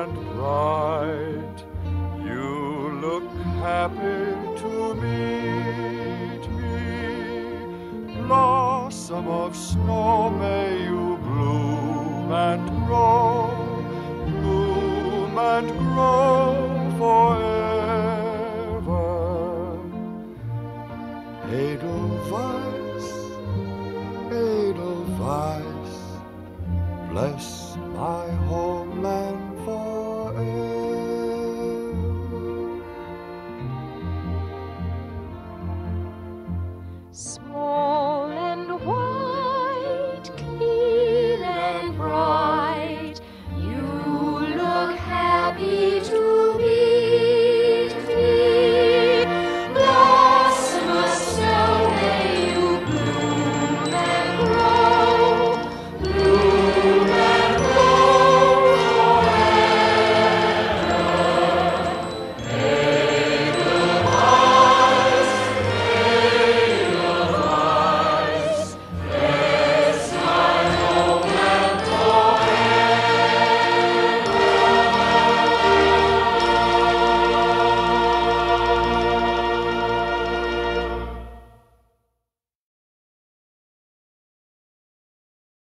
and bright. You look happy to meet me. Blossom of snow, may you bloom and grow, bloom and grow forever. Edelweiss, Edelweiss, bless my homeland. small and white.